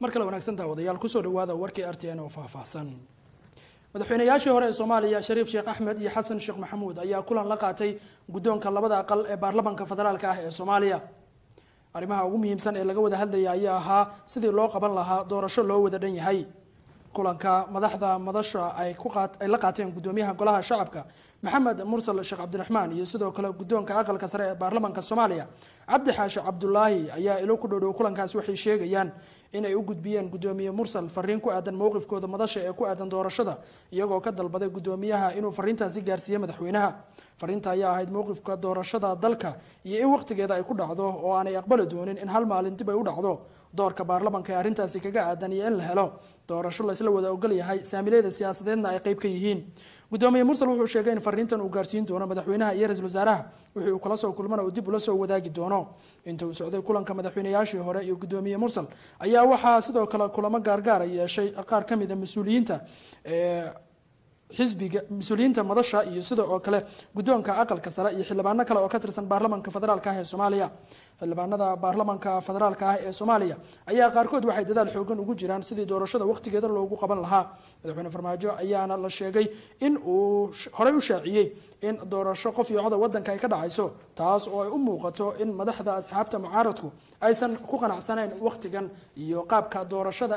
mar kale wanaagsan daawadayaal ku soo dhawaada warkii r t n oo faahfaahsan. Madaxweynayaashii hore ee soomaaliya shariif sheekh axmed iyo xasan sheekh maxamuud ayaa kulan la qaatay guddoonka labada aqal ee baarlamanka federaalka ah ee soomaaliya. Arrimaha ugu muhiimsan ee laga wada hadlaya ayaa ahaa sidii loo qaban lahaa doorasho loo wada dhan yahay. Kulanka madaxda madasha ay la qaateen gudoomiyaha golaha shacabka maxamed mursal sheekh cabdiraxmaan iyo sidoo kale guddoonka aqalka sare ee baarlamanka soomaaliya cabdi xaashi cabdulaahi ayaa ilo ku dhodhow kulankaasi waxay sheegayaan inay u gudbiyeen gudoomiye mursal fariin ku aadan mowqifkooda madasha ee ku aadan doorashada iyagoo ka dalbaday gudoomiyaha inuu fariintaasi gaarsiiye madaxweynaha. Fariinta ayaa ahayd mowqifka doorashada dalka iyo in waqtigeeda ay ku dhacdo oo aanay aqbali doonin in hal maalin dib ay u dhacdo. Doorka baarlamanka ee arrintaasi kaga aadan iyo in la helo doorasho laysla wada ogol yahay saamileeda siyaasadeedna ay qayb ka yihiin. Gudoomiye mursal wuxuu sheegay in fariintan uu gaarsiin doono madaxweynaha iyo ra'isul wasaaraha wixii uu kala soo kulmana uu dib ula soo wadaagi doono. Inta uu socday kulanka madaxweynayaashii hore iyo gudoomiye mursal ayaa waxaa sidoo kale kulamo gaargaara yeeshay qaar ka mid a mas'uuliyiinta xisbiga mas'uuliyiinta madasha iyo sida oo kale guddoonka aqalka sare iyo xildhibaano kale oo ka tirsan baarlamanka federaalka ah ee soomaaliya. Xildhibaanada baarlamanka federaalka ah ee soomaaliya ayaa qaarkood waxay dadaal xoogan ugu jiraan sidii doorashada waqtigeeda loogu qaban lahaa. Madaxweyne farmaajo ayaana la sheegay in uu horey u shaaciyey in doorasho qof iyo coda wadanka ay ka dhacayso taas oo ay u muuqato in madaxda asxaabta mucaaradku aysan ku qanacsanayn waqtigan iyo qaabka doorashada